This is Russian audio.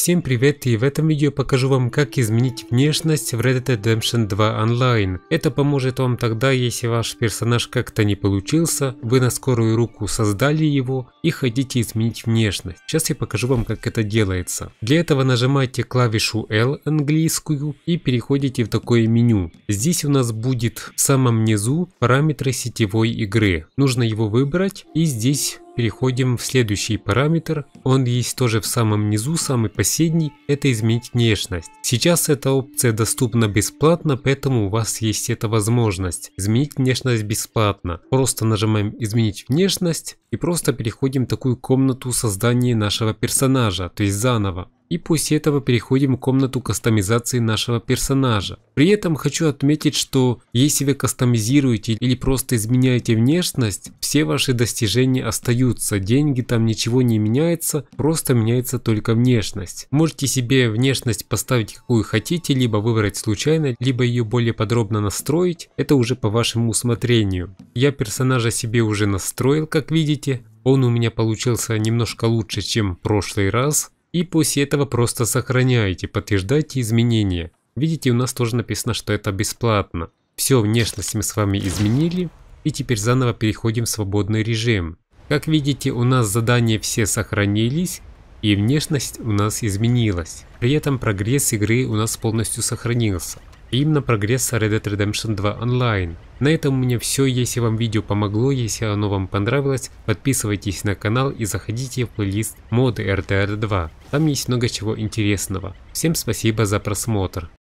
Всем привет и в этом видео покажу вам как изменить внешность в Red Dead Redemption 2 Online. Это поможет вам тогда, если ваш персонаж как-то не получился, вы на скорую руку создали его и хотите изменить внешность. Сейчас я покажу вам как это делается. Для этого нажимаете клавишу L английскую и переходите в такое меню. Здесь у нас будет в самом низу параметры сетевой игры. Нужно его выбрать и здесь переходим в следующий параметр. Он есть тоже в самом низу, самый последний, это изменить внешность. Сейчас эта опция доступна бесплатно, поэтому у вас есть эта возможность. Изменить внешность бесплатно. Просто нажимаем изменить внешность и просто переходим в такую комнату создания нашего персонажа, то есть заново. И после этого переходим в комнату кастомизации нашего персонажа. При этом хочу отметить, что если вы кастомизируете или просто изменяете внешность, все ваши достижения остаются, деньги там ничего не меняется, просто меняется только внешность. Можете себе внешность поставить какую хотите, либо выбрать случайно, либо ее более подробно настроить, это уже по вашему усмотрению. Я персонажа себе уже настроил, как видите, он у меня получился немножко лучше, чем в прошлый раз. И после этого просто сохраняйте, подтверждайте изменения. Видите, у нас тоже написано, что это бесплатно. Все, внешность мы с вами изменили. И теперь заново переходим в свободный режим. Как видите, у нас задания все сохранились. И внешность у нас изменилась. При этом прогресс игры у нас полностью сохранился именно прогресса Red Dead Redemption 2 Online. На этом у меня все, если вам видео помогло, если оно вам понравилось, подписывайтесь на канал и заходите в плейлист моды RDR 2, там есть много чего интересного. Всем спасибо за просмотр.